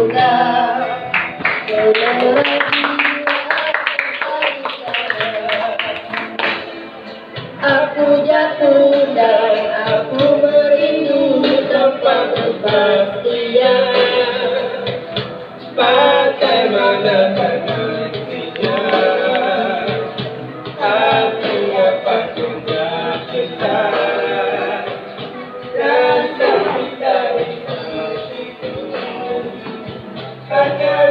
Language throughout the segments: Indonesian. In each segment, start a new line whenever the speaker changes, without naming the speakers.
Aku jatuh dan aku merindu tanpa kepastian.
Bagaimana
Thank you.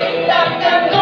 Thank you.